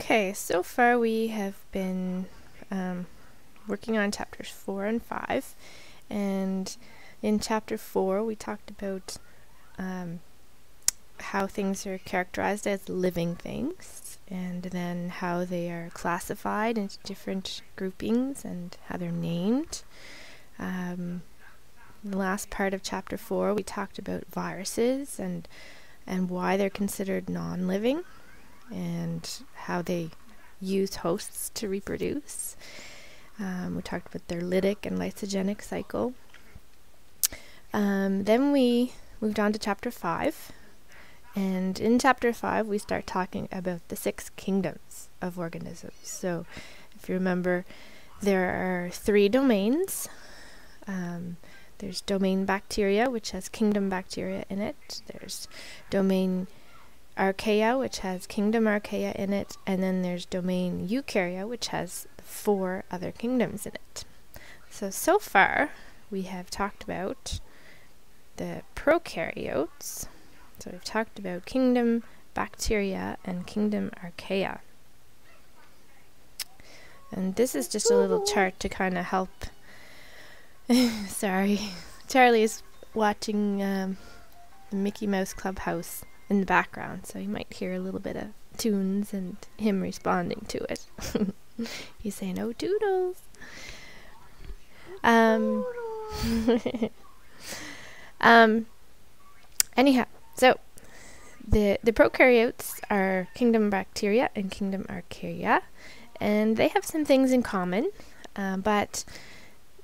Okay, so far we have been um, working on chapters 4 and 5. And in chapter 4, we talked about um, how things are characterized as living things, and then how they are classified into different groupings and how they're named. Um, the last part of chapter 4, we talked about viruses and, and why they're considered non living and how they use hosts to reproduce. Um, we talked about their lytic and lysogenic cycle. Um, then we moved on to chapter 5. And in chapter 5, we start talking about the six kingdoms of organisms. So, if you remember, there are three domains. Um, there's domain bacteria, which has kingdom bacteria in it. There's domain archaea, which has kingdom archaea in it, and then there's domain eukarya, which has four other kingdoms in it. So, so far, we have talked about the prokaryotes. So, we've talked about kingdom bacteria and kingdom archaea. And this is just a little chart to kind of help. Sorry, Charlie is watching um, the Mickey Mouse Clubhouse in the background, so you might hear a little bit of tunes and him responding to it. He's saying, "Oh, doodles." Um. um. Anyhow, so the the prokaryotes are kingdom bacteria and kingdom archaea, and they have some things in common, uh, but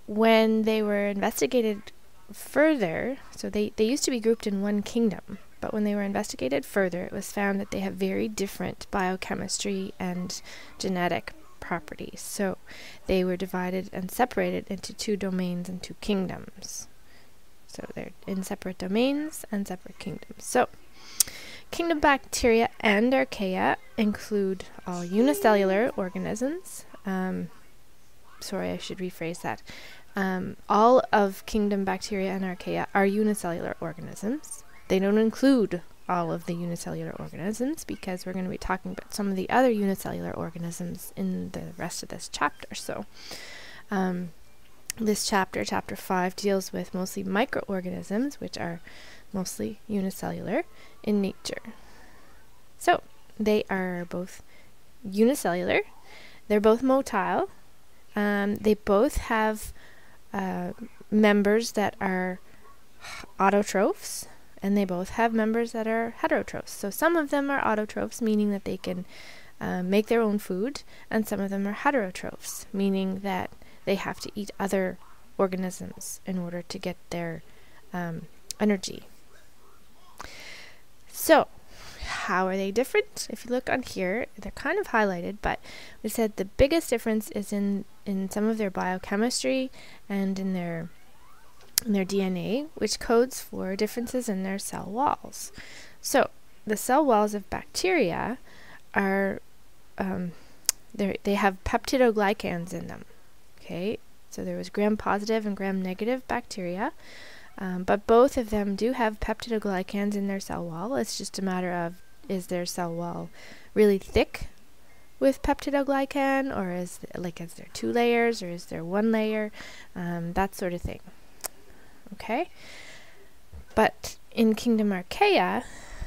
when they were investigated further, so they, they used to be grouped in one kingdom, but when they were investigated further, it was found that they have very different biochemistry and genetic properties. So they were divided and separated into two domains and two kingdoms. So they're in separate domains and separate kingdoms. So kingdom bacteria and archaea include all unicellular organisms. Um, sorry, I should rephrase that. Um, all of kingdom bacteria and archaea are unicellular organisms. They don't include all of the unicellular organisms because we're going to be talking about some of the other unicellular organisms in the rest of this chapter. So, um, this chapter, chapter 5, deals with mostly microorganisms, which are mostly unicellular in nature. So, they are both unicellular, they're both motile, um, they both have uh, members that are autotrophs, and they both have members that are heterotrophs. So some of them are autotrophs, meaning that they can uh, make their own food, and some of them are heterotrophs, meaning that they have to eat other organisms in order to get their um, energy. So, how are they different? If you look on here, they're kind of highlighted, but we said the biggest difference is in, in some of their biochemistry and in their in their DNA, which codes for differences in their cell walls. So, the cell walls of bacteria are um, they have peptidoglycans in them. Okay, so there was gram positive and gram negative bacteria, um, but both of them do have peptidoglycans in their cell wall. It's just a matter of is their cell wall really thick with peptidoglycan, or is like is there two layers, or is there one layer, um, that sort of thing. Okay? But in Kingdom Archaea,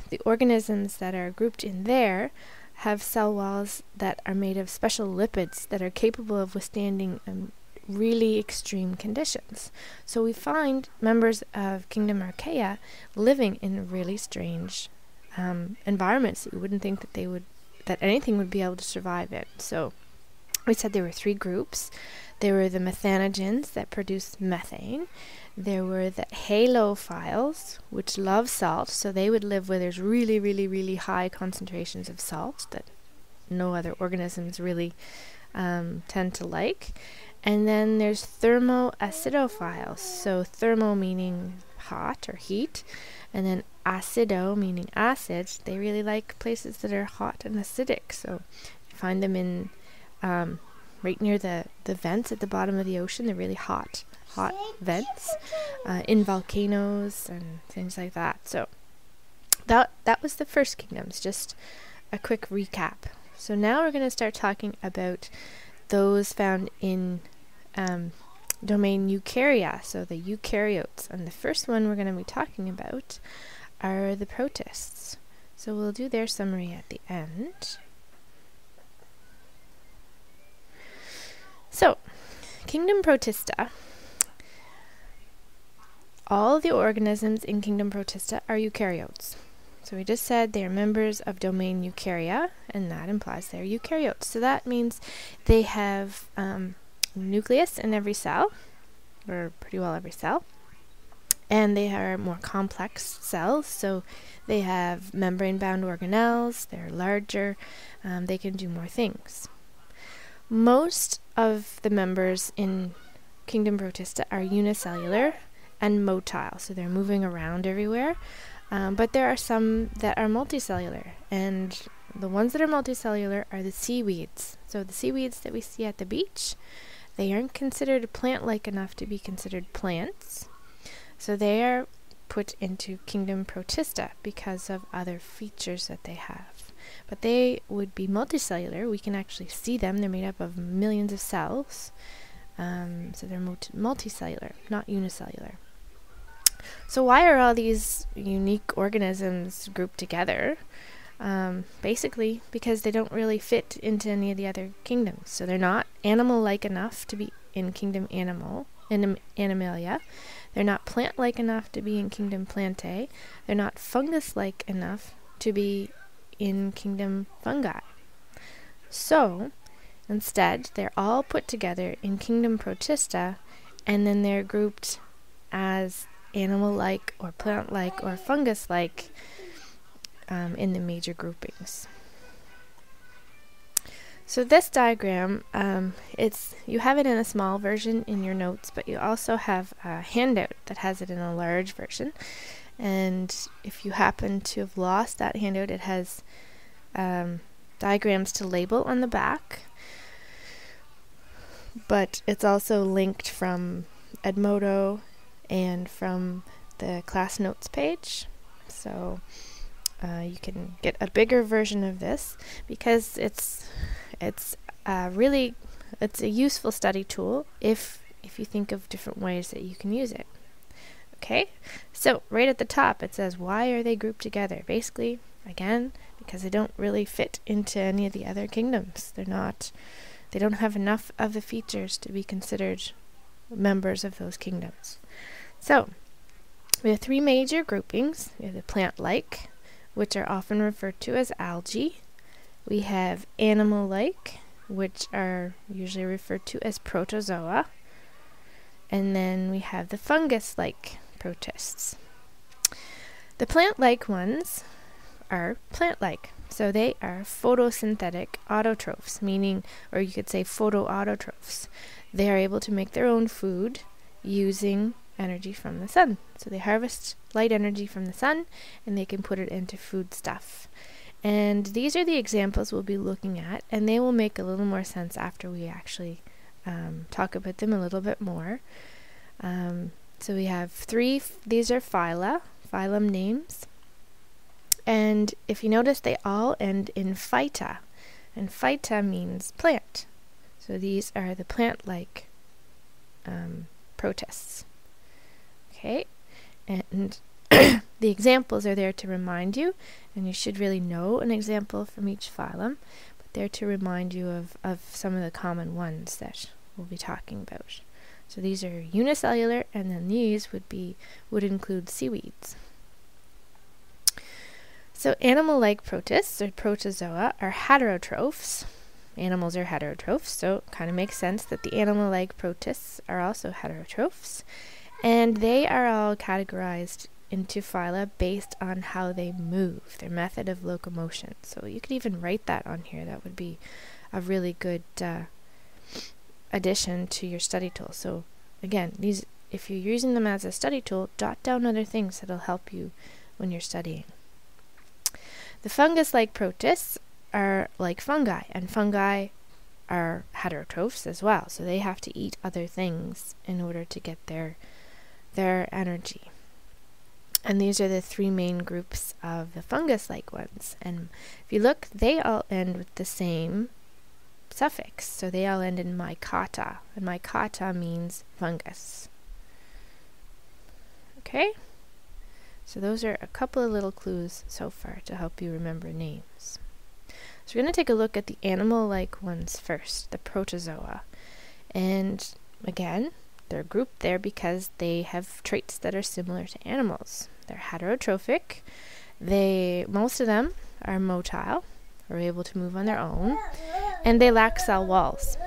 the organisms that are grouped in there have cell walls that are made of special lipids that are capable of withstanding um, really extreme conditions. So we find members of Kingdom Archaea living in really strange um, environments that you wouldn't think that they would that anything would be able to survive in. So we said there were three groups. There were the methanogens that produce methane. There were the halophiles, which love salt, so they would live where there's really, really, really high concentrations of salt that no other organisms really um, tend to like. And then there's thermoacidophiles, so thermo meaning hot or heat, and then acido meaning acids. They really like places that are hot and acidic, so you find them in um, right near the, the vents at the bottom of the ocean. They're really hot hot vents uh, in volcanoes and things like that. So that that was the first kingdoms. Just a quick recap. So now we're going to start talking about those found in um, domain eukarya, so the eukaryotes. And the first one we're going to be talking about are the protists. So we'll do their summary at the end. So, Kingdom Protista. All the organisms in Kingdom Protista are eukaryotes. So we just said they are members of domain eukarya, and that implies they're eukaryotes. So that means they have um, nucleus in every cell, or pretty well every cell, and they are more complex cells. So they have membrane-bound organelles. They're larger. Um, they can do more things. Most of the members in Kingdom Protista are unicellular and motile, so they're moving around everywhere. Um, but there are some that are multicellular, and the ones that are multicellular are the seaweeds. So the seaweeds that we see at the beach, they aren't considered plant-like enough to be considered plants. So they are put into Kingdom Protista because of other features that they have. But they would be multicellular. We can actually see them. They're made up of millions of cells. Um, so they're multi multicellular, not unicellular. So why are all these unique organisms grouped together? Um, basically, because they don't really fit into any of the other kingdoms. So they're not animal-like enough to be in Kingdom Animal, in Animalia. They're not plant-like enough to be in Kingdom Plantae. They're not fungus-like enough to be in Kingdom Fungi. So, instead, they're all put together in Kingdom Protista, and then they're grouped as animal like or plant like or fungus like um, in the major groupings. So this diagram, um, it's you have it in a small version in your notes, but you also have a handout that has it in a large version. And if you happen to have lost that handout, it has um, diagrams to label on the back. But it's also linked from Edmodo and from the class notes page. So uh, you can get a bigger version of this because it's it's uh, really it's a useful study tool if if you think of different ways that you can use it. Okay, so right at the top it says why are they grouped together? Basically, again, because they don't really fit into any of the other kingdoms. They're not they don't have enough of the features to be considered members of those kingdoms. So, we have three major groupings. We have the plant-like, which are often referred to as algae. We have animal-like, which are usually referred to as protozoa. And then we have the fungus-like protists. The plant-like ones are plant-like. So they are photosynthetic autotrophs, meaning, or you could say photoautotrophs. They are able to make their own food using energy from the sun. So they harvest light energy from the sun and they can put it into food stuff. And these are the examples we'll be looking at, and they will make a little more sense after we actually um, talk about them a little bit more. Um, so we have three, these are phyla, phylum names. And if you notice, they all end in phyta, and phyta means plant. So these are the plant-like um, protists. Okay, and the examples are there to remind you, and you should really know an example from each phylum, but they're to remind you of, of some of the common ones that we'll be talking about. So these are unicellular, and then these would be would include seaweeds. So animal-like protists, or protozoa, are heterotrophs. Animals are heterotrophs, so it kind of makes sense that the animal-like protists are also heterotrophs. And they are all categorized into phyla based on how they move, their method of locomotion. So you could even write that on here. That would be a really good uh, addition to your study tool. So again, these if you're using them as a study tool, jot down other things that'll help you when you're studying. The fungus-like protists are like fungi, and fungi are heterotrophs as well, so they have to eat other things in order to get their their energy. And these are the three main groups of the fungus-like ones. And if you look, they all end with the same suffix. So they all end in mycota. And mycota means fungus. Okay? So those are a couple of little clues so far to help you remember names. So we're going to take a look at the animal-like ones first, the protozoa. And again, they're grouped there because they have traits that are similar to animals. They're heterotrophic. They most of them are motile, are able to move on their own, and they lack cell walls.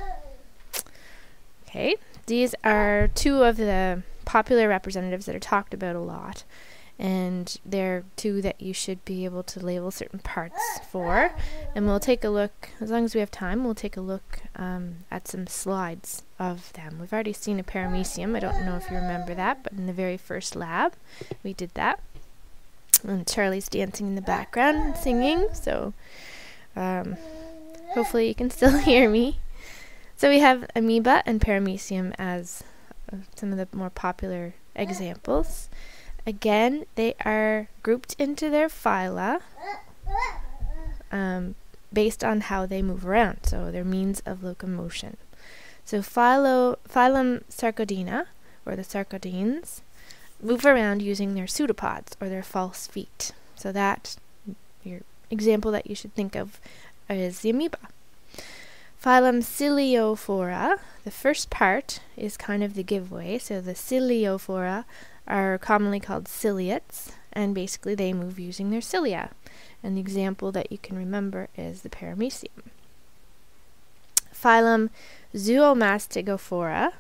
Okay, these are two of the popular representatives that are talked about a lot and they're two that you should be able to label certain parts for. And we'll take a look, as long as we have time, we'll take a look um, at some slides of them. We've already seen a paramecium, I don't know if you remember that, but in the very first lab we did that. And Charlie's dancing in the background and singing, so um, hopefully you can still hear me. So we have amoeba and paramecium as uh, some of the more popular examples. Again, they are grouped into their phyla um, based on how they move around, so their means of locomotion. So philo, phylum Sarcodina, or the Sarcodines, move around using their pseudopods, or their false feet. So that, your example that you should think of is the amoeba. Phylum Ciliophora, the first part is kind of the giveaway. So the Ciliophora are commonly called ciliates, and basically they move using their cilia. And the example that you can remember is the paramecium. Phylum Zoomastigophora,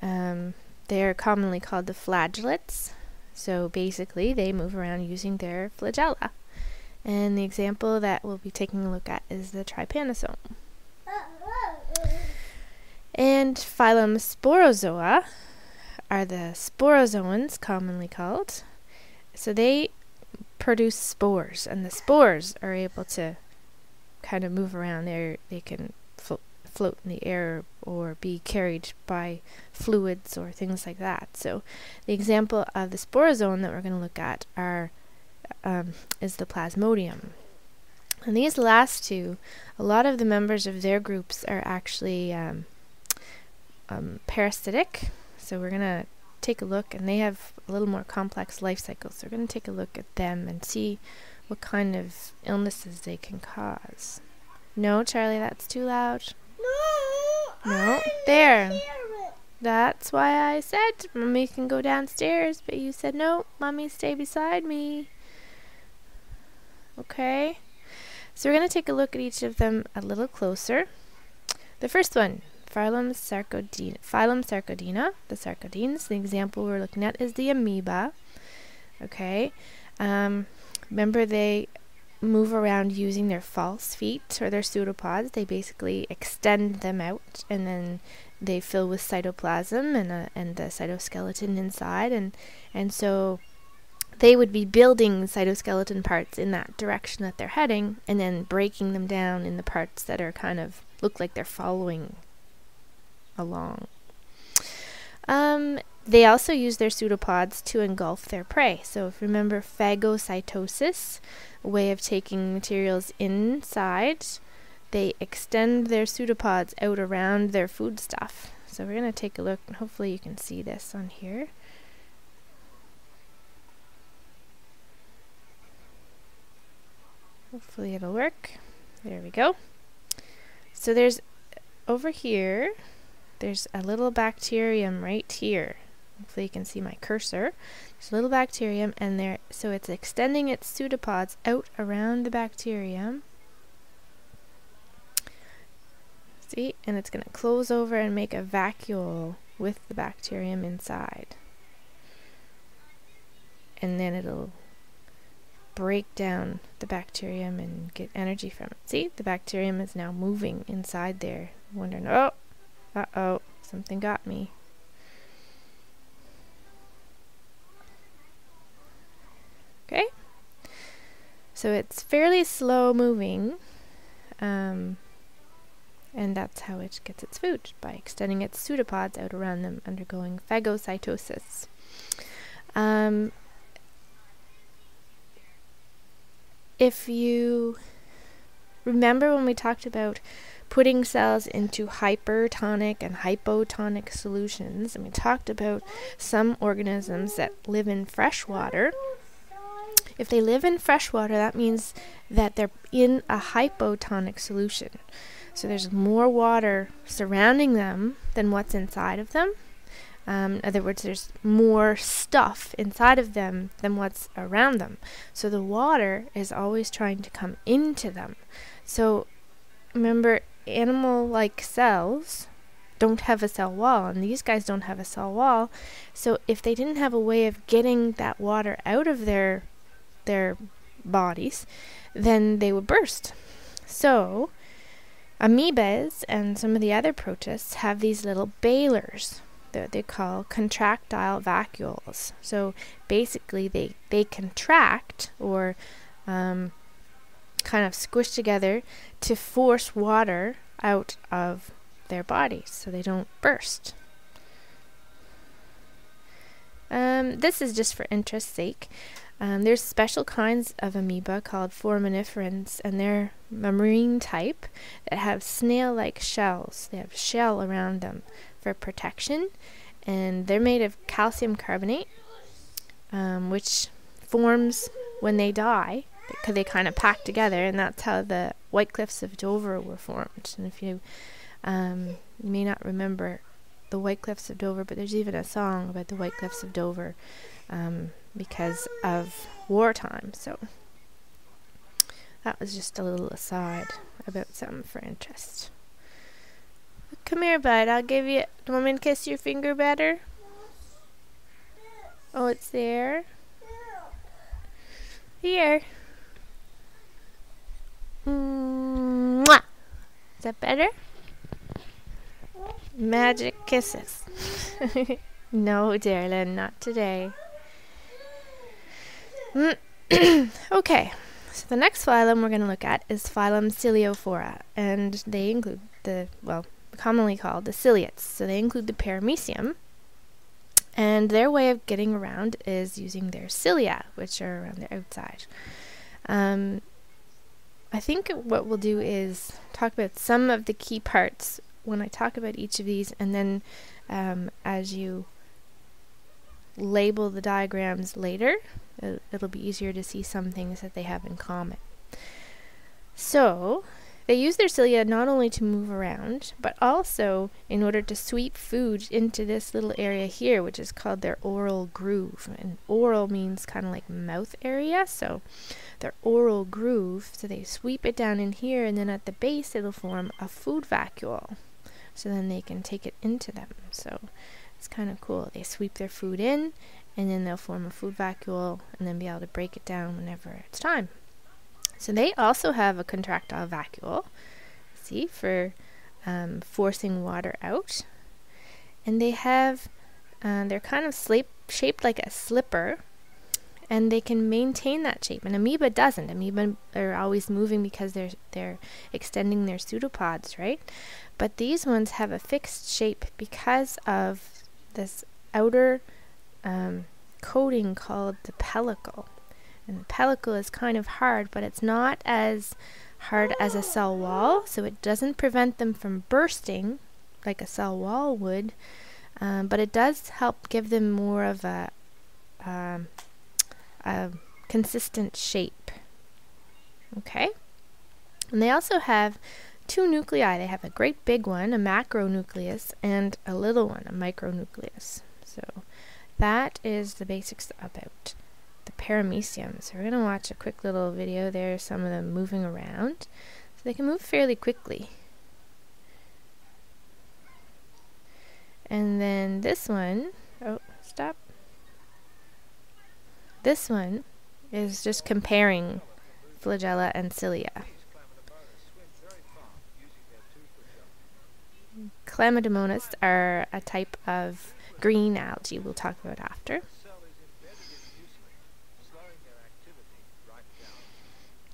um, they are commonly called the flagellates. So basically, they move around using their flagella. And the example that we'll be taking a look at is the trypanosome. And phylum Sporozoa, are the sporozoans, commonly called. So they produce spores, and the spores are able to kind of move around. They they can flo float in the air or be carried by fluids or things like that. So the example of the sporozoan that we're going to look at are um, is the plasmodium. And these last two, a lot of the members of their groups are actually um, um, parasitic, so we're going to take a look, and they have a little more complex life cycles. So we're going to take a look at them and see what kind of illnesses they can cause. No, Charlie, that's too loud. No. No. There. That's why I said Mommy can go downstairs, but you said no, Mommy stay beside me. Okay. So we're going to take a look at each of them a little closer. The first one, Phylum Sarcodina, Phylum Sarcodina, the Sarcodines. The example we're looking at is the amoeba. Okay. Um, remember they move around using their false feet or their pseudopods. They basically extend them out and then they fill with cytoplasm and, uh, and the cytoskeleton inside. And, and so they would be building cytoskeleton parts in that direction that they're heading and then breaking them down in the parts that are kind of look like they're following along. Um, they also use their pseudopods to engulf their prey. So if you remember phagocytosis, a way of taking materials inside, they extend their pseudopods out around their food stuff. So we're going to take a look, and hopefully you can see this on here. Hopefully it'll work. There we go. So there's over here there's a little bacterium right here. Hopefully you can see my cursor. There's a little bacterium and there so it's extending its pseudopods out around the bacterium. See? And it's going to close over and make a vacuole with the bacterium inside. And then it'll break down the bacterium and get energy from it. See? The bacterium is now moving inside there. Wondering, oh, uh-oh, something got me. Okay. So it's fairly slow moving. Um, and that's how it gets its food, by extending its pseudopods out around them, undergoing phagocytosis. Um, if you remember when we talked about putting cells into hypertonic and hypotonic solutions, and we talked about some organisms that live in fresh water. If they live in fresh water, that means that they're in a hypotonic solution. So there's more water surrounding them than what's inside of them. Um, in other words, there's more stuff inside of them than what's around them. So the water is always trying to come into them. So remember, animal like cells don't have a cell wall, and these guys don't have a cell wall. So if they didn't have a way of getting that water out of their their bodies, then they would burst. So amoebas and some of the other protists have these little bailers that they call contractile vacuoles. So basically, they, they contract or um, kind of squish together to force water out of their bodies so they don't burst. Um, this is just for interest's sake. Um, there's special kinds of amoeba called foraminiferans, and they're a marine type that have snail-like shells. They have shell around them for protection, and they're made of calcium carbonate, um, which forms when they die because they kind of pack together, and that's how the White Cliffs of Dover were formed. And if you, um, you may not remember the White Cliffs of Dover, but there's even a song about the White Cliffs of Dover um, because of wartime. So that was just a little aside about something for interest. Come here, bud. I'll give you. Do you want me to kiss your finger better? Oh, it's there. Here. Mwah. Is that better? Magic kisses. no, darling, not today. Mm. okay, so the next phylum we're going to look at is phylum Ciliophora, and they include the, well, commonly called the ciliates. So they include the paramecium, and their way of getting around is using their cilia, which are around the outside. Um, I think what we'll do is talk about some of the key parts when I talk about each of these, and then um, as you label the diagrams later, it, it'll be easier to see some things that they have in common. So, they use their cilia not only to move around, but also in order to sweep food into this little area here, which is called their oral groove. And oral means kind of like mouth area, so their oral groove, so they sweep it down in here, and then at the base it'll form a food vacuole. So then they can take it into them. So it's kind of cool. They sweep their food in, and then they'll form a food vacuole, and then be able to break it down whenever it's time. So they also have a contractile vacuole, see, for um, forcing water out. And they have, uh, they're kind of shaped like a slipper, and they can maintain that shape. And amoeba doesn't. Amoeba are always moving because they're they're extending their pseudopods, right? But these ones have a fixed shape because of this outer um, coating called the pellicle. And the pellicle is kind of hard, but it's not as hard as a cell wall, so it doesn't prevent them from bursting like a cell wall would, um, but it does help give them more of a, um, a consistent shape. Okay? And they also have two nuclei. They have a great big one, a macronucleus, and a little one, a micronucleus. So that is the basics about paramecium. So we're going to watch a quick little video there, some of them moving around. So they can move fairly quickly. And then this one, oh, stop. This one is just comparing flagella and cilia. Chlamydomonas are a type of green algae we'll talk about after.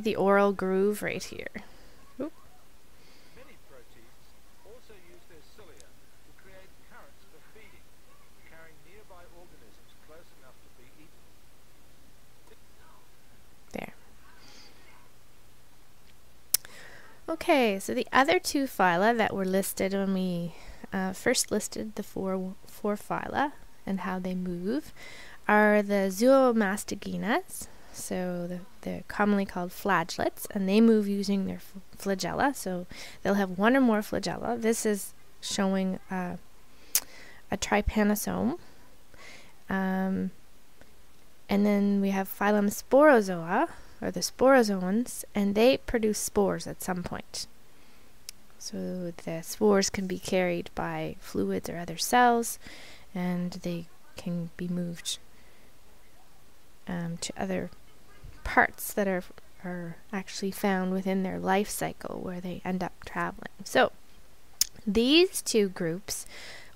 The oral groove right here. Oop. Many protists also use their cilia to create currents for feeding, carrying nearby organisms close enough to be eaten. There. Okay, so the other two phyla that were listed when we uh, first listed the four, four phyla and how they move are the Zoomastiginas, so the, they're commonly called flagellates, and they move using their flagella. So they'll have one or more flagella. This is showing uh, a trypanosome. Um, and then we have phylum Sporozoa, or the sporozoans, and they produce spores at some point. So the spores can be carried by fluids or other cells, and they can be moved um, to other parts that are are actually found within their life cycle where they end up traveling. So these two groups,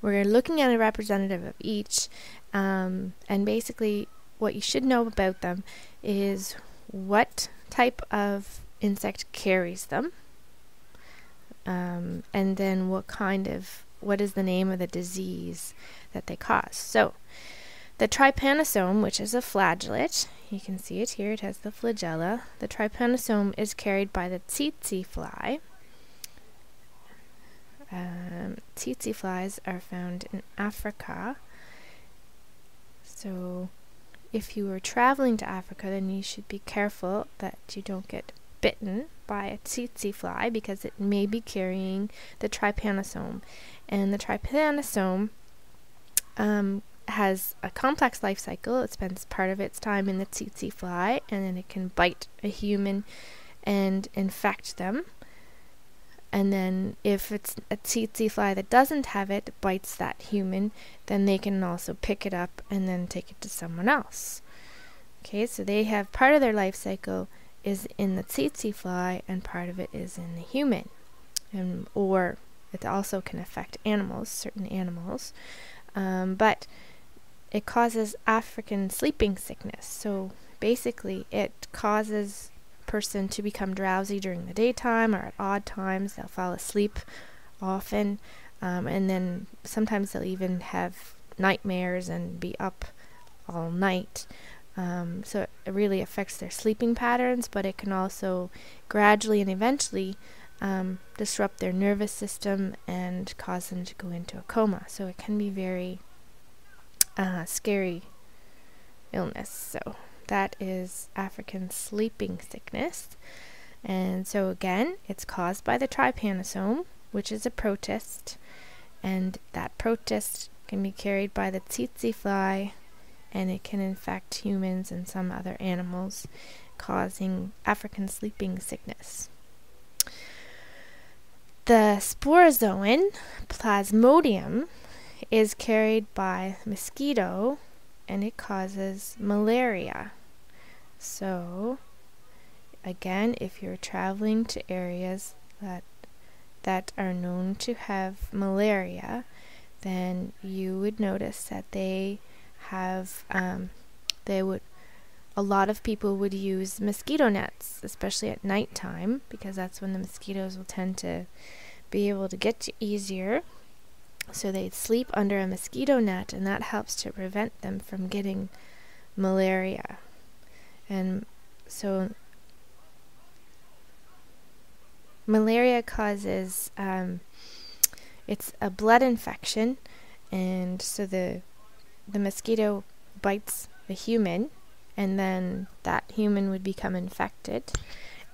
we're looking at a representative of each, um, and basically what you should know about them is what type of insect carries them, um, and then what kind of what is the name of the disease that they cause. So the trypanosome, which is a flagellate, you can see it here, it has the flagella. The trypanosome is carried by the tsetse fly. Um, tsetse flies are found in Africa. So if you are traveling to Africa, then you should be careful that you don't get bitten by a tsetse fly because it may be carrying the trypanosome. And the trypanosome um, has a complex life cycle. It spends part of its time in the tsetse fly, and then it can bite a human and infect them. And then, if it's a tsetse fly that doesn't have it, bites that human, then they can also pick it up and then take it to someone else. Okay, so they have part of their life cycle is in the tsetse fly, and part of it is in the human. And, or it also can affect animals, certain animals. Um, but it causes African sleeping sickness. So basically, it causes person to become drowsy during the daytime or at odd times. They'll fall asleep often, um, and then sometimes they'll even have nightmares and be up all night. Um, so it really affects their sleeping patterns, but it can also gradually and eventually um, disrupt their nervous system and cause them to go into a coma. So it can be very uh, scary illness. So that is African sleeping sickness. And so again, it's caused by the trypanosome, which is a protist, and that protist can be carried by the tsetse fly, and it can infect humans and some other animals, causing African sleeping sickness. The sporozoan, Plasmodium, is carried by mosquito and it causes malaria. So, again, if you're traveling to areas that that are known to have malaria, then you would notice that they have um, they would a lot of people would use mosquito nets, especially at nighttime, because that's when the mosquitoes will tend to be able to get you easier. So they sleep under a mosquito net, and that helps to prevent them from getting malaria. And so malaria causes um, it's a blood infection, and so the the mosquito bites a human, and then that human would become infected.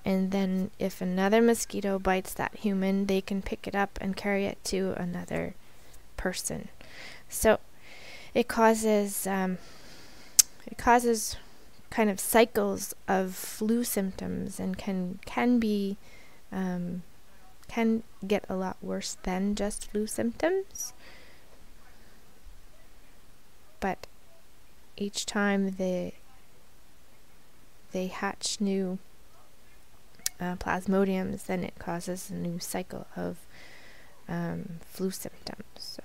And then, if another mosquito bites that human, they can pick it up and carry it to another person. So, it causes um, it causes kind of cycles of flu symptoms and can can be um, can get a lot worse than just flu symptoms. But each time they they hatch new uh, plasmodiums, then it causes a new cycle of um, flu symptoms. So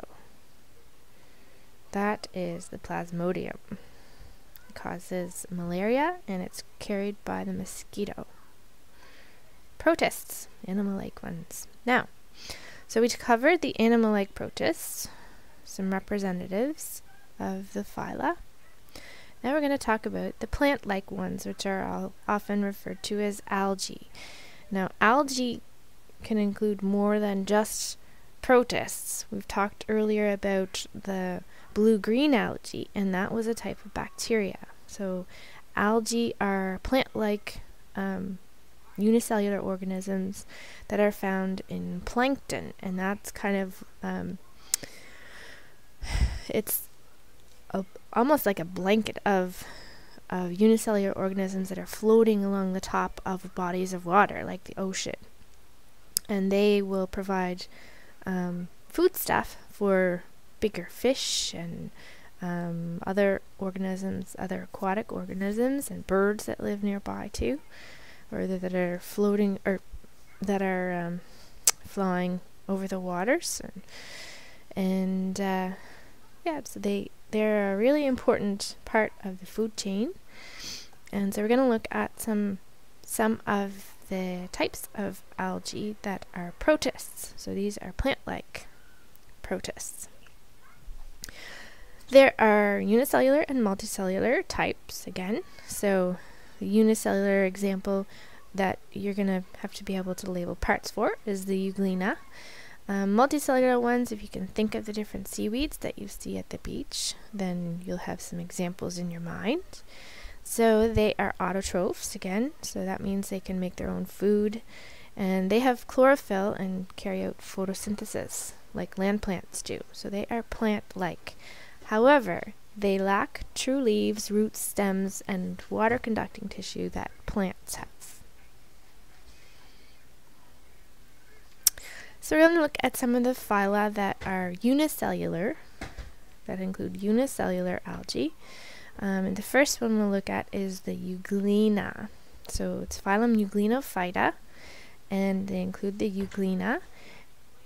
that is the plasmodium. It causes malaria and it's carried by the mosquito. Protists, animal-like ones. Now, so we covered the animal-like protists, some representatives of the phyla. Now we're going to talk about the plant-like ones, which are all often referred to as algae. Now, algae can include more than just protists. We've talked earlier about the blue-green algae, and that was a type of bacteria. So, algae are plant-like um, unicellular organisms that are found in plankton, and that's kind of um, it's a, almost like a blanket of of unicellular organisms that are floating along the top of bodies of water, like the ocean. And they will provide um, food stuff for bigger fish and um, other organisms, other aquatic organisms, and birds that live nearby too, or that are floating or that are um, flying over the waters. And, and uh, yeah, so they they're a really important part of the food chain. And so we're going to look at some some of the types of algae that are protists. So these are plant-like protists. There are unicellular and multicellular types again. So the unicellular example that you're going to have to be able to label parts for is the euglena. Um, multicellular ones, if you can think of the different seaweeds that you see at the beach, then you'll have some examples in your mind. So they are autotrophs again, so that means they can make their own food, and they have chlorophyll and carry out photosynthesis like land plants do. So they are plant-like. However, they lack true leaves, roots, stems, and water conducting tissue that plants have. So we're going to look at some of the phyla that are unicellular, that include unicellular algae. Um, and the first one we'll look at is the Euglena. So it's phylum Euglenophyta, and they include the Euglena.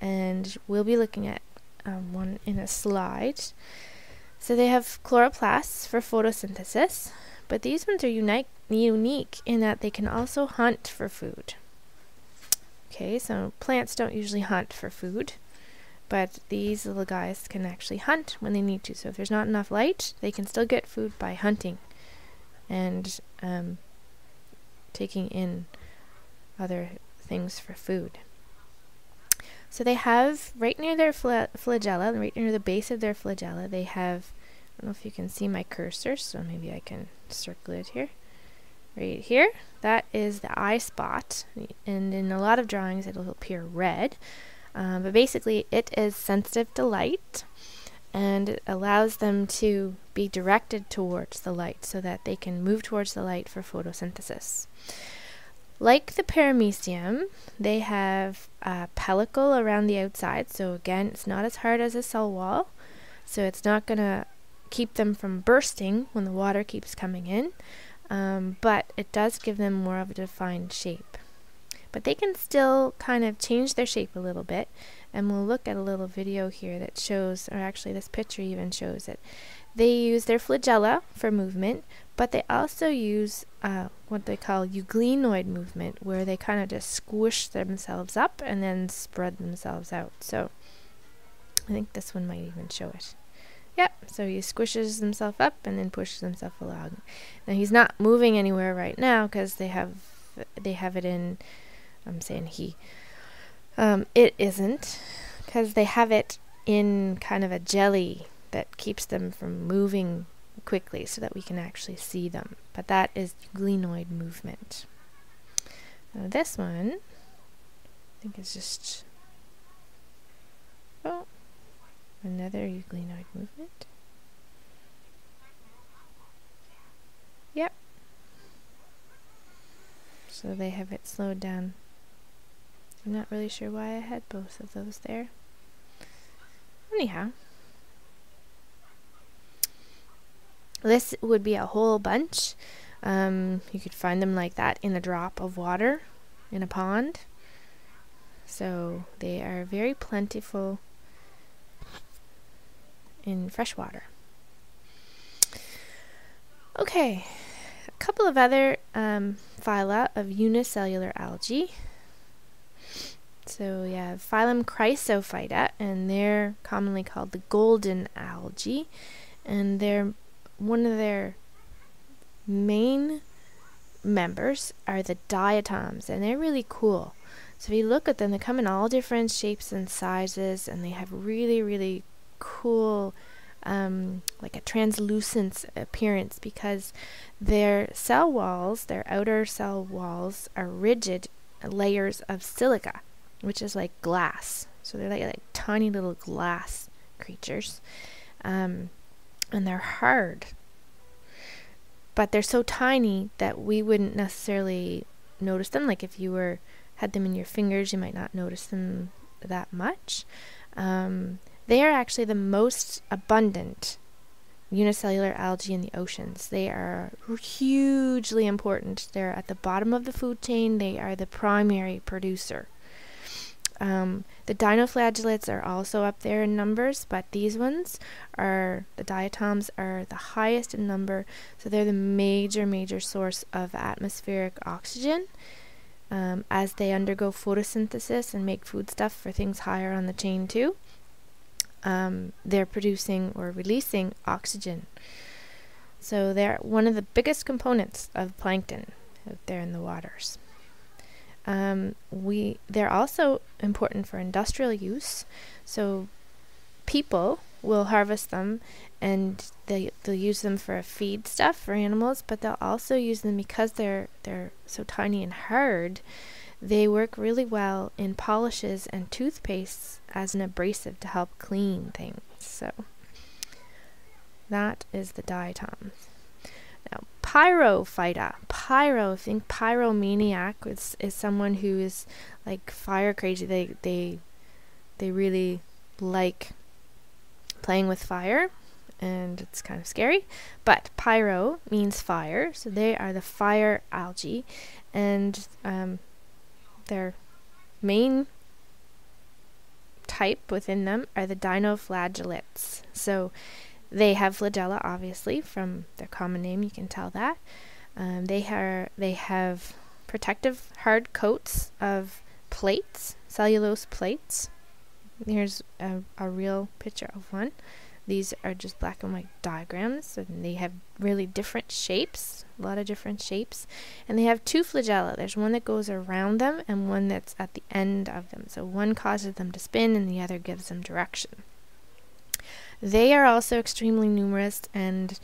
And we'll be looking at um, one in a slide. So they have chloroplasts for photosynthesis, but these ones are unique, unique in that they can also hunt for food. Okay, so plants don't usually hunt for food, but these little guys can actually hunt when they need to. So if there's not enough light, they can still get food by hunting and um, taking in other things for food. So they have right near their fla flagella, right near the base of their flagella, they have, I don't know if you can see my cursor, so maybe I can circle it here right here. That is the eye spot, and in a lot of drawings it'll appear red. Um, but basically, it is sensitive to light, and it allows them to be directed towards the light so that they can move towards the light for photosynthesis. Like the paramecium, they have a pellicle around the outside, so again, it's not as hard as a cell wall, so it's not going to keep them from bursting when the water keeps coming in um, but it does give them more of a defined shape. But they can still kind of change their shape a little bit, and we'll look at a little video here that shows, or actually this picture even shows it. They use their flagella for movement, but they also use uh, what they call euglenoid movement, where they kind of just squish themselves up and then spread themselves out. So I think this one might even show it. Yep, so he squishes himself up and then pushes himself along. Now he's not moving anywhere right now because they have they have it in I'm saying he Um, it isn't, because they have it in kind of a jelly that keeps them from moving quickly so that we can actually see them. But that is euglenoid movement. Now this one, I think is just, oh, another euglenoid movement. Yep. So they have it slowed down. I'm not really sure why I had both of those there. Anyhow. This would be a whole bunch. Um, you could find them like that in a drop of water in a pond. So they are very plentiful in fresh water. Okay, a couple of other um, phyla of unicellular algae. So we have phylum Chrysophyta, and they're commonly called the golden algae, and they're one of their main members are the diatoms, and they're really cool. So if you look at them, they come in all different shapes and sizes, and they have really, really cool, um, like a translucent appearance because their cell walls, their outer cell walls, are rigid layers of silica, which is like glass. So they're like, like tiny little glass creatures. Um, and they're hard. But they're so tiny that we wouldn't necessarily notice them. Like if you were had them in your fingers you might not notice them that much. Um, they are actually the most abundant unicellular algae in the oceans. They are hugely important. They're at the bottom of the food chain. They are the primary producer um, the dinoflagellates are also up there in numbers, but these ones are, the diatoms are the highest in number, so they're the major, major source of atmospheric oxygen. Um, as they undergo photosynthesis and make foodstuff for things higher on the chain too, um, they're producing or releasing oxygen. So they're one of the biggest components of plankton out there in the waters. Um, we they're also important for industrial use. So people will harvest them and they they'll use them for feed stuff for animals, but they'll also use them because they're they're so tiny and hard. They work really well in polishes and toothpastes as an abrasive to help clean things. So that is the diatoms. Now, pyrophyta. Pyro, I think pyromaniac is, is someone who is like fire crazy. They they they really like playing with fire and it's kind of scary. But pyro means fire, so they are the fire algae, and um, their main type within them are the dinoflagellates. So they have flagella, obviously, from their common name. You can tell that. Um, they are they have protective hard coats of plates, cellulose plates. Here's a, a real picture of one. These are just black and white diagrams, and they have really different shapes, a lot of different shapes. And they have two flagella. There's one that goes around them and one that's at the end of them. So one causes them to spin, and the other gives them direction. They are also extremely numerous and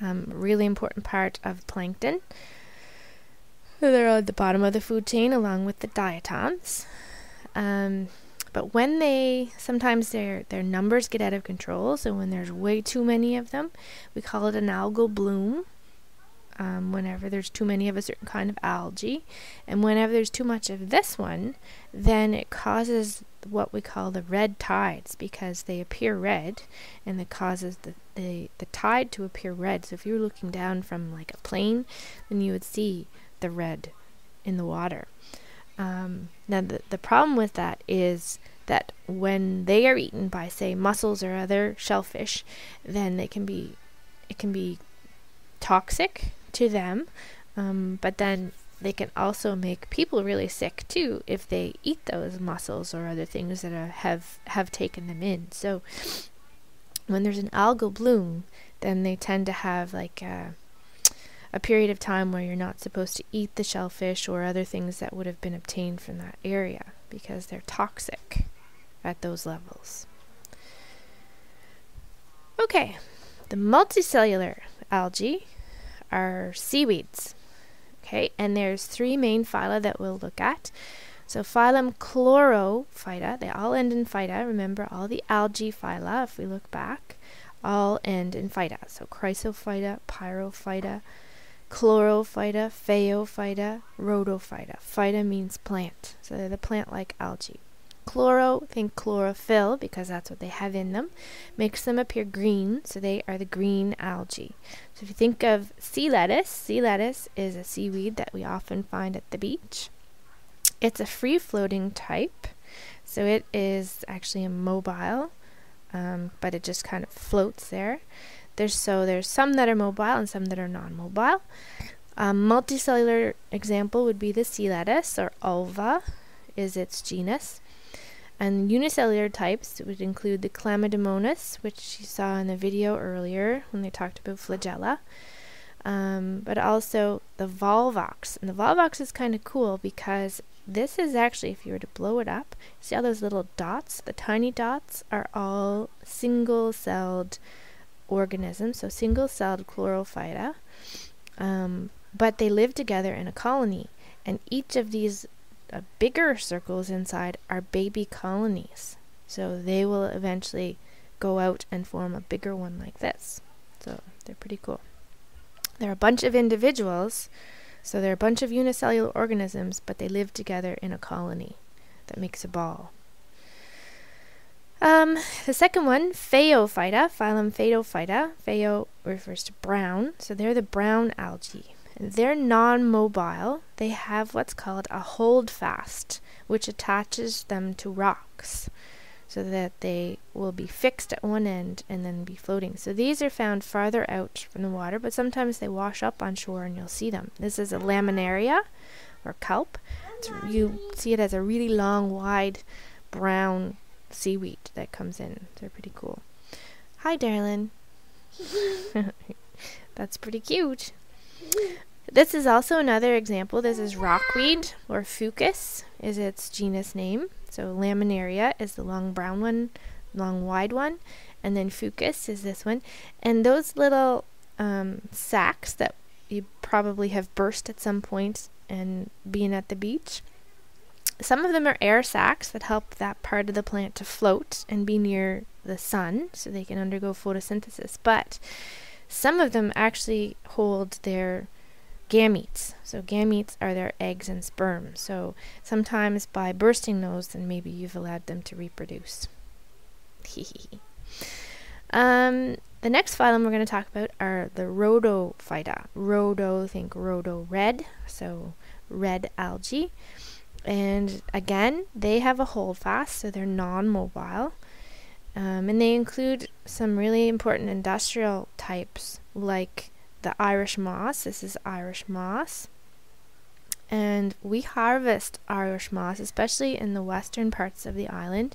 um, really important part of plankton. They're at the bottom of the food chain along with the diatoms. Um, but when they sometimes their their numbers get out of control, so when there's way too many of them, we call it an algal bloom um, whenever there's too many of a certain kind of algae. And whenever there's too much of this one, then it causes what we call the red tides because they appear red and it causes the, the, the tide to appear red. So if you were looking down from like a plane, then you would see the red in the water. Um, now, the, the problem with that is that when they are eaten by, say, mussels or other shellfish, then they can be, it can be toxic to them. Um, but then they can also make people really sick too if they eat those mussels or other things that are, have have taken them in. So when there's an algal bloom, then they tend to have like a, a period of time where you're not supposed to eat the shellfish or other things that would have been obtained from that area. because they're toxic at those levels. Okay, the multicellular algae are seaweeds. Okay, and there's three main phyla that we'll look at. So phylum Chlorophyta, they all end in phyta. Remember, all the algae phyla, if we look back, all end in phyta. So Chrysophyta, Pyrophyta, Chlorophyta, Phaeophyta, Rhodophyta. Phyta means plant, so they're the plant-like algae. Chloro, think chlorophyll because that's what they have in them, makes them appear green, so they are the green algae. So if you think of sea lettuce, sea lettuce is a seaweed that we often find at the beach. It's a free floating type, so it is actually immobile, um, but it just kind of floats there. There's so there's some that are mobile and some that are non-mobile. A multicellular example would be the sea lettuce or ulva is its genus. And unicellular types would include the Chlamydomonas, which you saw in the video earlier when they talked about flagella, um, but also the Volvox. And the Volvox is kind of cool because this is actually, if you were to blow it up, see all those little dots? The tiny dots are all single-celled organisms, so single-celled chlorophyta, um, but they live together in a colony, and each of these uh, bigger circles inside are baby colonies. So they will eventually go out and form a bigger one like this. So they're pretty cool. They're a bunch of individuals, so they're a bunch of unicellular organisms, but they live together in a colony that makes a ball. Um, the second one, Phaeophyta, phylum Phaeophyta. Pheo refers to brown, so they're the brown algae. They're non-mobile. They have what's called a holdfast, which attaches them to rocks so that they will be fixed at one end and then be floating. So these are found farther out from the water, but sometimes they wash up on shore and you'll see them. This is a laminaria or kelp. It's, you see it as a really long, wide, brown seaweed that comes in. They're pretty cool. Hi, darling. That's pretty cute. This is also another example. This is rockweed, or fucus is its genus name. So laminaria is the long brown one, long wide one, and then fucus is this one. And those little um, sacs that you probably have burst at some point and being at the beach, some of them are air sacs that help that part of the plant to float and be near the sun so they can undergo photosynthesis. But some of them actually hold their gametes. So gametes are their eggs and sperm. So sometimes by bursting those, then maybe you've allowed them to reproduce. um, the next phylum we're going to talk about are the Rhodophyta. Rhodo, think rhodo red, so red algae. And again, they have a holdfast, so they're non-mobile. Um, and they include some really important industrial types like the Irish moss. This is Irish moss. And we harvest Irish moss, especially in the western parts of the island.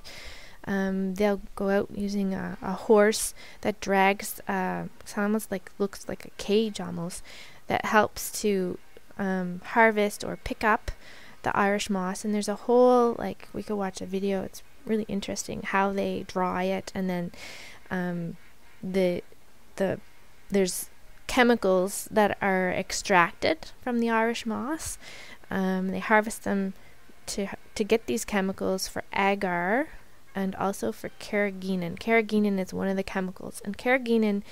Um, they'll go out using a, a horse that drags, uh, almost like looks like a cage almost, that helps to um, harvest or pick up the Irish moss. And there's a whole like we could watch a video. It's really interesting how they dry it, and then um, the the there's chemicals that are extracted from the Irish moss. Um, they harvest them to to get these chemicals for agar and also for carrageenan. Carrageenan is one of the chemicals, and carrageenan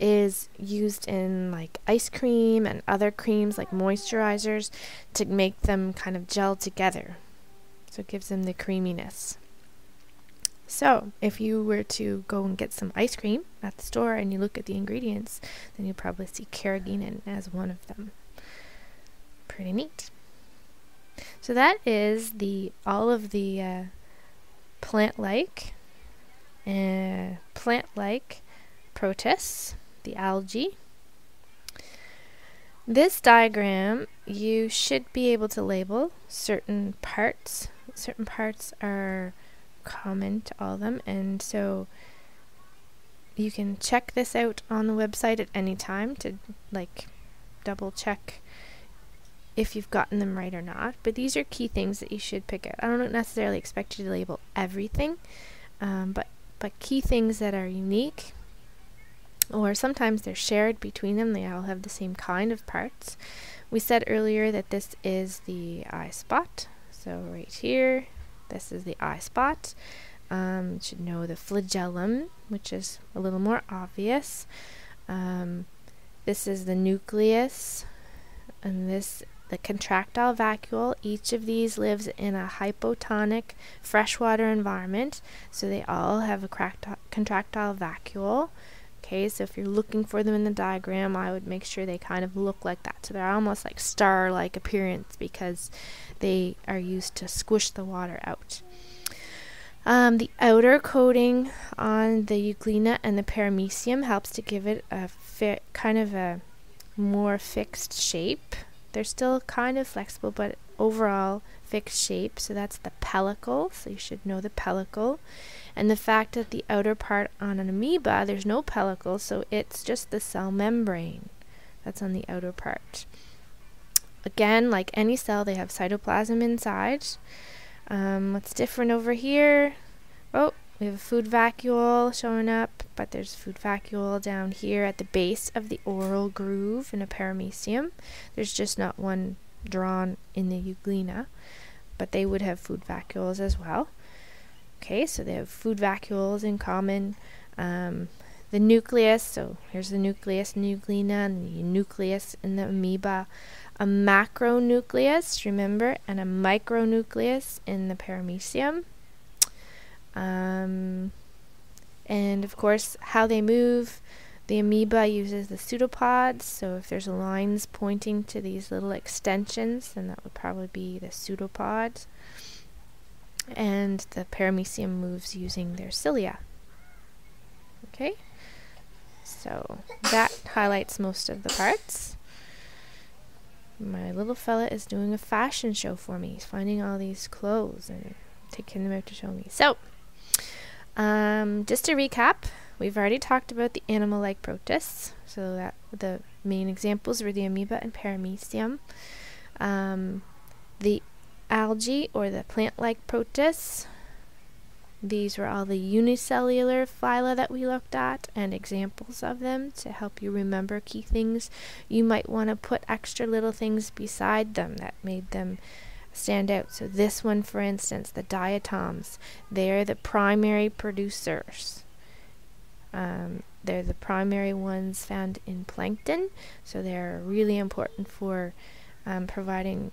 is used in like ice cream and other creams like moisturizers to make them kind of gel together. So it gives them the creaminess. So, if you were to go and get some ice cream at the store and you look at the ingredients, then you'll probably see carrageenan as one of them. Pretty neat. So that is the all of the uh, plant-like uh, plant-like protists, the algae. This diagram, you should be able to label certain parts. Certain parts are common to all of them and so you can check this out on the website at any time to like double check if you've gotten them right or not, but these are key things that you should pick out. I don't necessarily expect you to label everything, um, but but key things that are unique, or sometimes they're shared between them. They all have the same kind of parts. We said earlier that this is the eye spot. So right here, this is the eye spot. Um, you should know the flagellum, which is a little more obvious. Um, this is the nucleus, and this the contractile vacuole. Each of these lives in a hypotonic freshwater environment, so they all have a contractile vacuole. Okay, so if you're looking for them in the diagram, I would make sure they kind of look like that. So they're almost like star-like appearance because they are used to squish the water out. Um, the outer coating on the euglena and the paramecium helps to give it a kind of a more fixed shape. They're still kind of flexible, but overall fixed shape. So that's the pellicle. So you should know the pellicle. And the fact that the outer part on an amoeba, there's no pellicle, so it's just the cell membrane that's on the outer part. Again, like any cell, they have cytoplasm inside. Um, what's different over here? Oh, we have a food vacuole showing up, but there's a food vacuole down here at the base of the oral groove in a paramecium. There's just not one drawn in the euglena, but they would have food vacuoles as well. Okay, so they have food vacuoles in common. Um, the nucleus, so here's the nucleus euglena and the nucleus in the amoeba. A macronucleus, remember, and a micronucleus in the paramecium. Um, and of course, how they move. The amoeba uses the pseudopods, so if there's lines pointing to these little extensions, then that would probably be the pseudopods. And the paramecium moves using their cilia. Okay, so that highlights most of the parts. My little fella is doing a fashion show for me. He's finding all these clothes and taking them out to show me. So, um, just to recap, we've already talked about the animal-like protists. So that the main examples were the amoeba and paramecium. Um, the algae or the plant-like protists. These were all the unicellular phyla that we looked at and examples of them to help you remember key things. You might want to put extra little things beside them that made them stand out. So this one, for instance, the diatoms, they're the primary producers. Um, they're the primary ones found in plankton, so they're really important for um, providing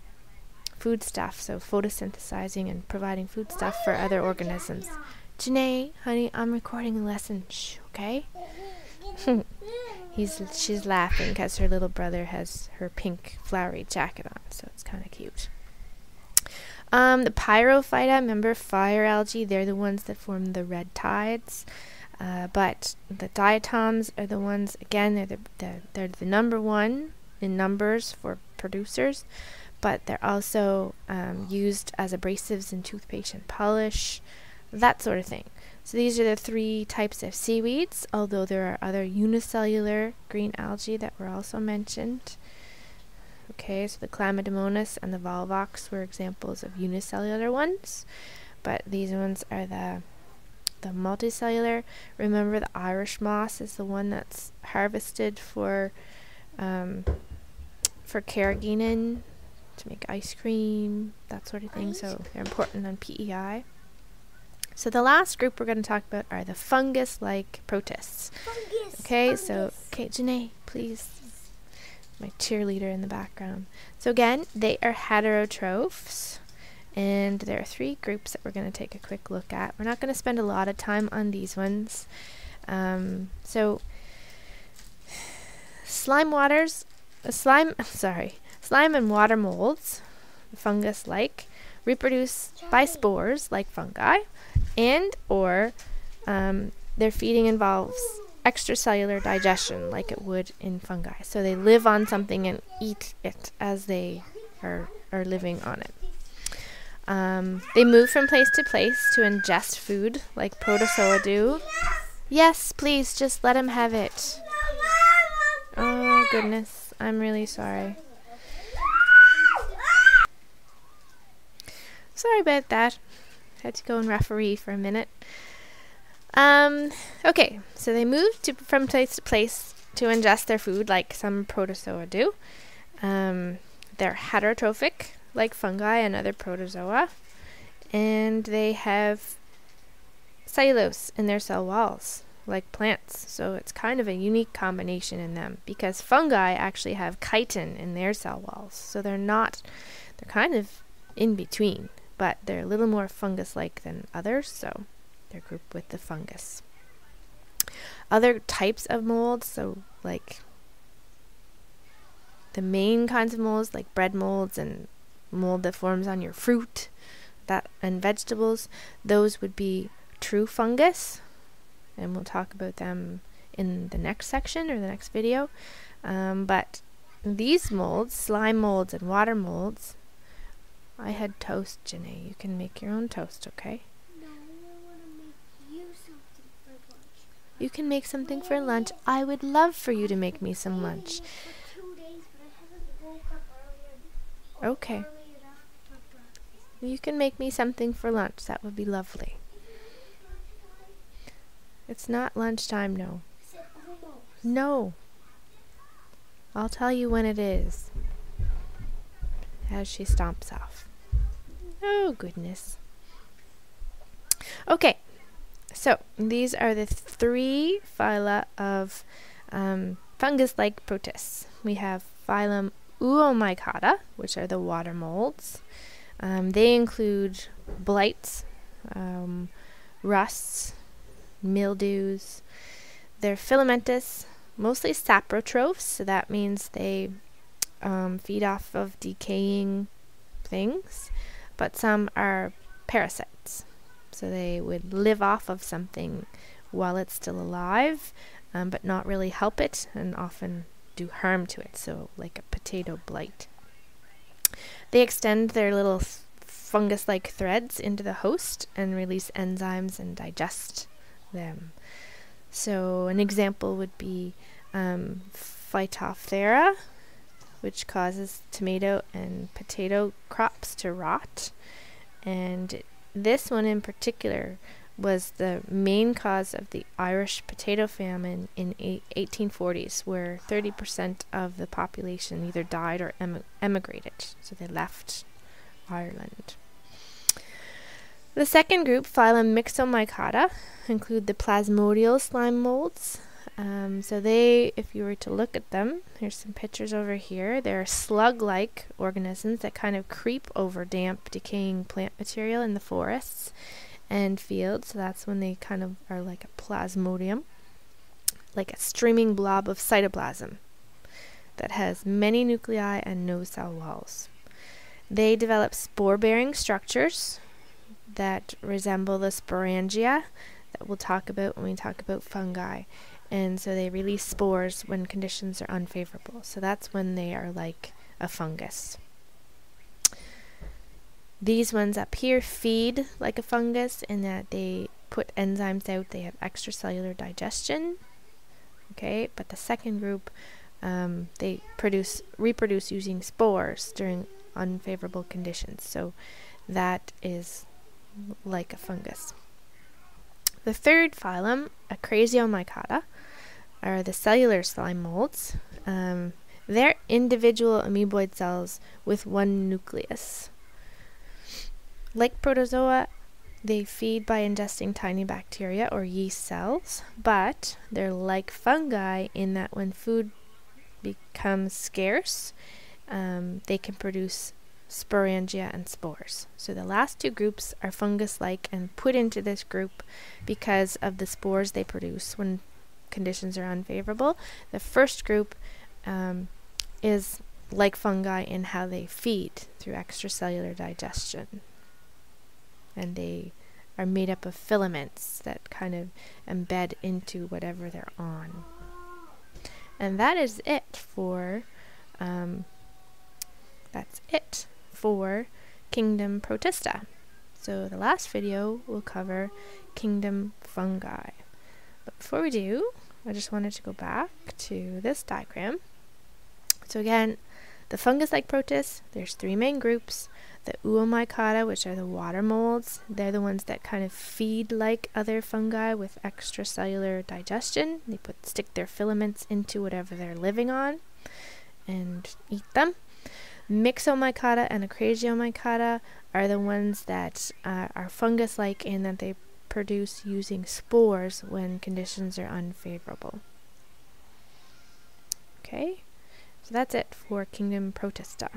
foodstuff, so photosynthesizing and providing foodstuff for other organisms. Janae, honey, I'm recording a lesson. Shh, okay? He's she's laughing because her little brother has her pink flowery jacket on, so it's kind of cute. Um, the pyrophyta, remember fire algae, they're the ones that form the red tides. Uh, but the diatoms are the ones, again, they're the, the, they're the number one in numbers for producers, but they're also um, used as abrasives in toothpaste and polish, that sort of thing. So these are the three types of seaweeds, although there are other unicellular green algae that were also mentioned. Okay, so the Chlamydomonas and the Volvox were examples of unicellular ones, but these ones are the the multicellular. Remember, the Irish moss is the one that's harvested for um, for carrageenan to make ice cream, that sort of thing. So they're important on PEI. So the last group we're going to talk about are the fungus-like protists. Fungus, okay, fungus. so okay, Janae, please my cheerleader in the background. So again, they are heterotrophs. And there are three groups that we're going to take a quick look at. We're not going to spend a lot of time on these ones. Um, so, slime waters, uh, slime, sorry, slime and water molds, fungus-like, reproduce by spores like fungi, and or um, their feeding involves extracellular digestion like it would in fungi. So they live on something and eat it as they are, are living on it. Um, they move from place to place to ingest food like protozoa do. Yes, please, just let him have it. Oh, goodness. I'm really sorry. Sorry about that. Had to go and referee for a minute. Um, okay, so they move to, from place to place to ingest their food like some protozoa do. Um, they're heterotrophic, like fungi and other protozoa, and they have cellulose in their cell walls, like plants. So it's kind of a unique combination in them because fungi actually have chitin in their cell walls. So they're not, they're kind of in between, but they're a little more fungus like than others. So they're grouped with the fungus. Other types of molds, so like the main kinds of molds, like bread molds and mold that forms on your fruit, that and vegetables, those would be true fungus, and we'll talk about them in the next section or the next video. Um, but these molds, slime molds and water molds, I had toast, Janae. You can make your own toast, okay? No, I want to make you something for lunch. You can make something for lunch. I would love for you to make me some lunch. For You can make me something for lunch. That would be lovely. It's not lunchtime, no. No. I'll tell you when it is. As she stomps off. Oh, goodness. Okay, so these are the three phyla of um, fungus like protists. We have phylum Oomycota, which are the water molds. Um, they include blights, um, rusts, mildews. They're filamentous, mostly saprotrophs, so that means they um, feed off of decaying things, but some are parasites. So they would live off of something while it's still alive, um, but not really help it and often do harm to it. So, like a potato blight. They extend their little fungus like threads into the host and release enzymes and digest them. So, an example would be um, Phytophthora, which causes tomato and potato crops to rot. And this one in particular was the main cause of the Irish potato famine in eight- 1840s, where 30% of the population either died or em- emigrated. So they left Ireland. The second group, phylum Myxomycota, include the plasmodial slime molds. Um, so they, if you were to look at them, here's some pictures over here. They're slug-like organisms that kind of creep over damp, decaying plant material in the forests and fields. So that's when they kind of are like a plasmodium, like a streaming blob of cytoplasm that has many nuclei and no cell walls. They develop spore-bearing structures that resemble the sporangia that we'll talk about when we talk about fungi. And so they release spores when conditions are unfavorable. So that's when they are like a fungus. These ones up here feed like a fungus in that they put enzymes out, they have extracellular digestion. Okay, but the second group, um, they produce reproduce using spores during unfavorable conditions. So that is like a fungus. The third phylum, Acrasiomycota, are the cellular slime molds. Um, they're individual amoeboid cells with one nucleus. Like protozoa, they feed by ingesting tiny bacteria or yeast cells, but they're like fungi in that when food becomes scarce, um, they can produce sporangia and spores. So the last two groups are fungus-like and put into this group because of the spores they produce when conditions are unfavorable. The first group um, is like fungi in how they feed through extracellular digestion. And they are made up of filaments that kind of embed into whatever they're on. And that is it for, um, that's it for Kingdom Protista. So the last video will cover Kingdom Fungi. But before we do, I just wanted to go back to this diagram. So again, the fungus-like protists, there's three main groups. The Oomycota, which are the water molds. They're the ones that kind of feed like other fungi with extracellular digestion. They put stick their filaments into whatever they're living on and eat them. Myxomycota and Acrasiomycota are the ones that uh, are fungus-like in that they produce using spores when conditions are unfavorable. Okay, so that's it for Kingdom Protista.